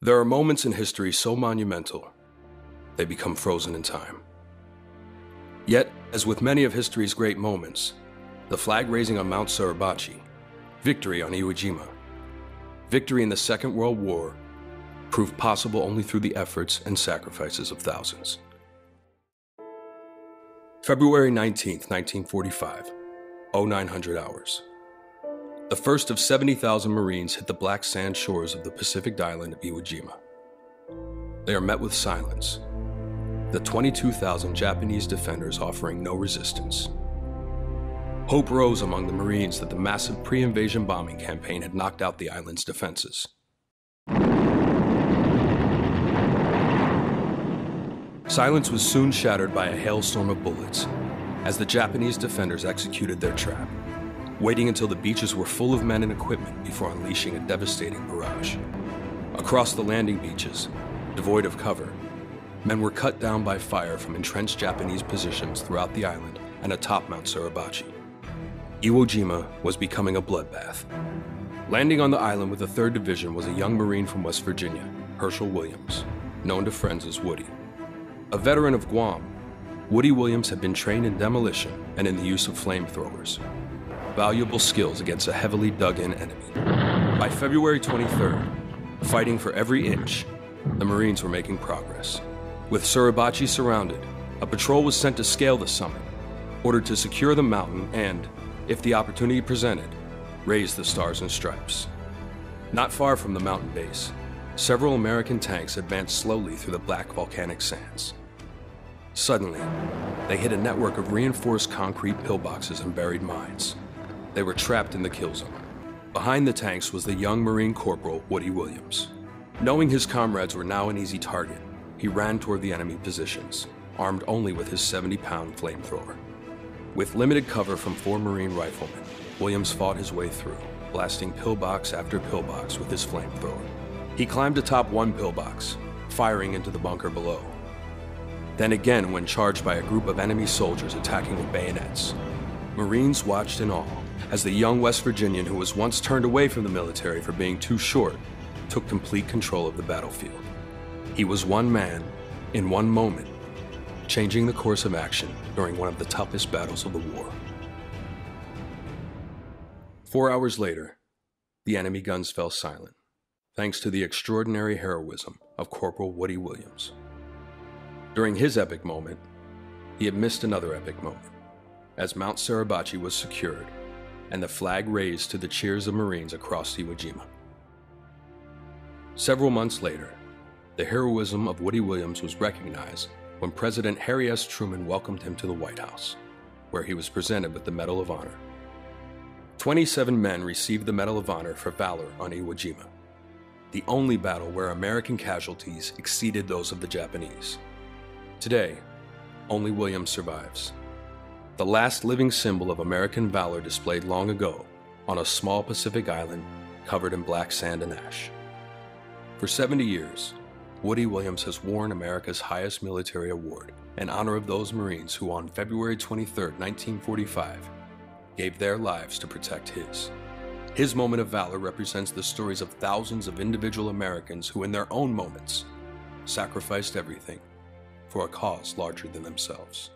There are moments in history so monumental, they become frozen in time. Yet, as with many of history's great moments, the flag raising on Mount Suribachi, victory on Iwo Jima, victory in the Second World War proved possible only through the efforts and sacrifices of thousands. February 19, 1945, 0900 hours. The first of 70,000 Marines hit the black sand shores of the Pacific island of Iwo Jima. They are met with silence, the 22,000 Japanese defenders offering no resistance. Hope rose among the Marines that the massive pre invasion bombing campaign had knocked out the island's defenses. Silence was soon shattered by a hailstorm of bullets as the Japanese defenders executed their trap waiting until the beaches were full of men and equipment before unleashing a devastating barrage. Across the landing beaches, devoid of cover, men were cut down by fire from entrenched Japanese positions throughout the island and atop Mount Suribachi. Iwo Jima was becoming a bloodbath. Landing on the island with the 3rd Division was a young Marine from West Virginia, Herschel Williams, known to friends as Woody. A veteran of Guam, Woody Williams had been trained in demolition and in the use of flamethrowers, valuable skills against a heavily dug in enemy. By February 23rd, fighting for every inch, the Marines were making progress. With Suribachi surrounded, a patrol was sent to scale the summit, ordered to secure the mountain and, if the opportunity presented, raise the stars and stripes. Not far from the mountain base, several American tanks advanced slowly through the black volcanic sands. Suddenly, they hit a network of reinforced concrete pillboxes and buried mines. They were trapped in the kill zone. Behind the tanks was the young Marine Corporal Woody Williams. Knowing his comrades were now an easy target, he ran toward the enemy positions, armed only with his 70 pound flamethrower. With limited cover from four Marine riflemen, Williams fought his way through, blasting pillbox after pillbox with his flamethrower. He climbed atop one pillbox, firing into the bunker below. Then again, when charged by a group of enemy soldiers attacking with bayonets, Marines watched in awe as the young West Virginian who was once turned away from the military for being too short took complete control of the battlefield. He was one man, in one moment, changing the course of action during one of the toughest battles of the war. Four hours later, the enemy guns fell silent, thanks to the extraordinary heroism of Corporal Woody Williams. During his epic moment, he had missed another epic moment, as Mount Suribachi was secured and the flag raised to the cheers of Marines across Iwo Jima. Several months later, the heroism of Woody Williams was recognized when President Harry S. Truman welcomed him to the White House, where he was presented with the Medal of Honor. 27 men received the Medal of Honor for valor on Iwo Jima, the only battle where American casualties exceeded those of the Japanese. Today, only Williams survives the last living symbol of American valor displayed long ago on a small Pacific island covered in black sand and ash. For 70 years, Woody Williams has worn America's highest military award in honor of those Marines who, on February 23, 1945, gave their lives to protect his. His moment of valor represents the stories of thousands of individual Americans who, in their own moments, sacrificed everything for a cause larger than themselves.